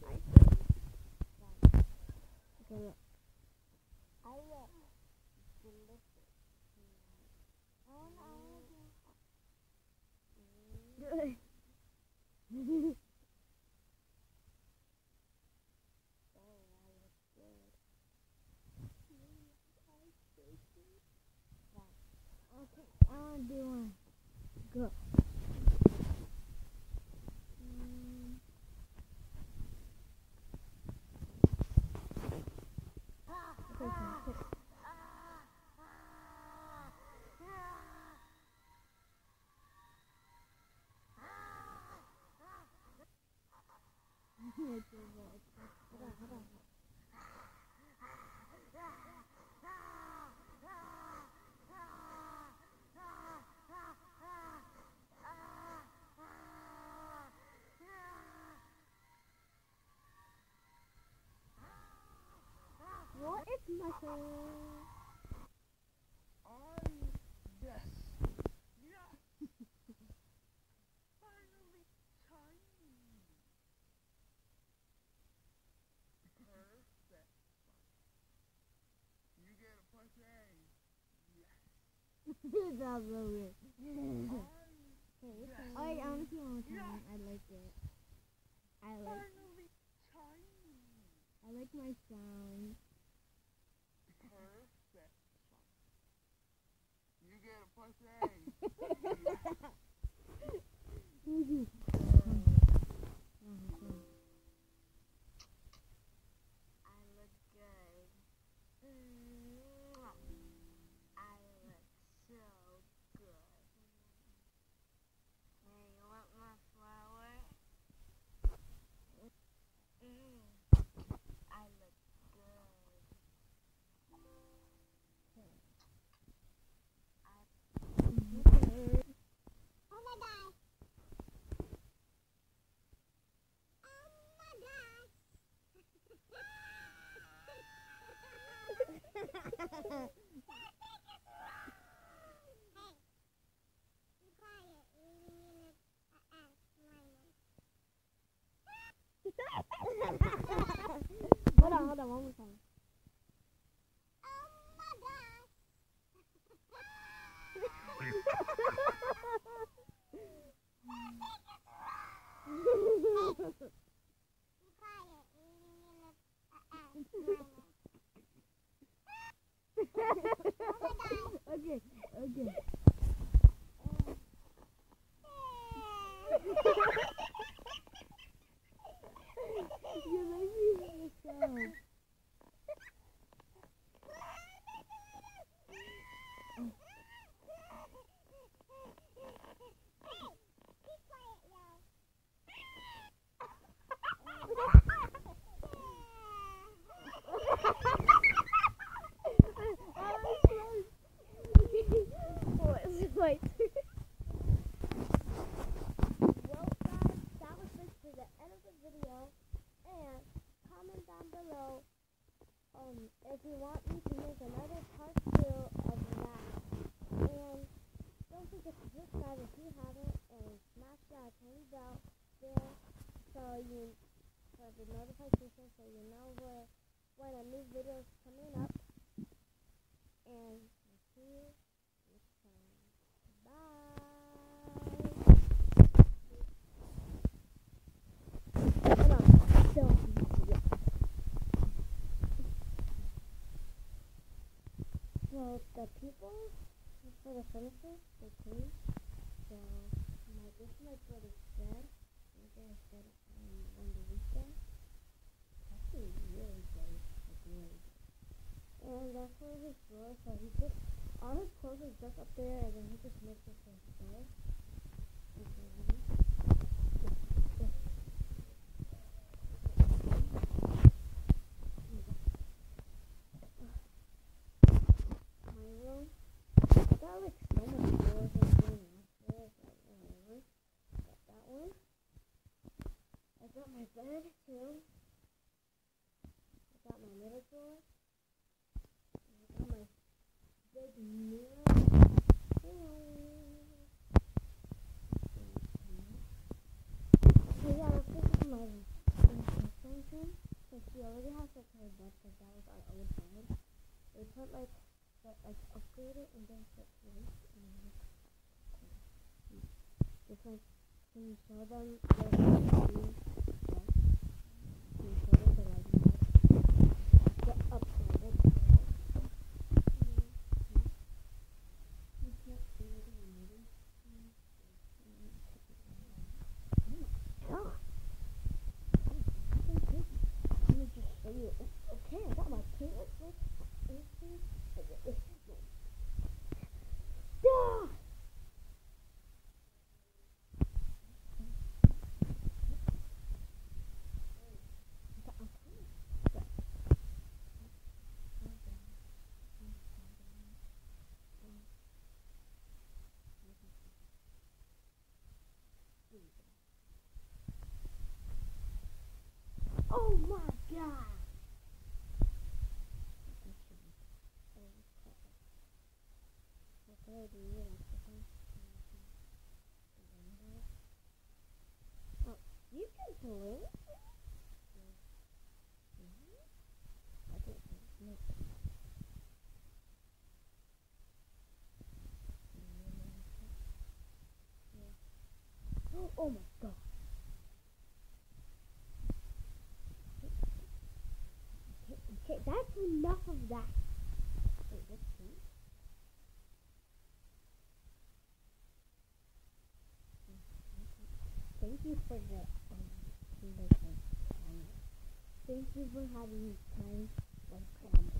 what I think. Okay, look. I look delicious. I want to do okay, I want to do one. Go. Mm. Okay, okay, okay. It's a bit- hold on, hold on. What is muscle? Yes. Yeah. Finally tiny. Perfect. You get a pussy. Yes. That's so weird. Okay, oh, I honestly time. I like it. I like I like my sound. Perfect. You get a. I look good. I look so good. Hey, you want my flower? Mm. I look good. Oh my god. Oh my god. Hold on, hold on, one more time. okay, okay. you make me hear the sound. What is it like? Well, guys, that was this to the end of the video. And comment down below um, if you want me to make another part two of that. And don't forget to subscribe if you haven't, and smash that tiny bell there so you for the notification so you know where when a new video is coming up. And I'll see you next time. Bye. Hold on. Don't yet. The people for the furniture, they came. So my this is my brother's bed. My brother's bed um, on the weekend. Actually, really good. Like really good. And that's where his drawer. So he put all his clothes is just up there, and then he just makes it for bed. Okay. got my bed too. I got my middle drawer. I got my big mirror. So yeah, let's my dressing room. So she already has like her bed because that was our old bed. They put like that like upgrade it and then put this and like just like can you show them like Oh my god. Okay, okay, that's enough of that. Wait, let's. Thank you for the Thank you for having me.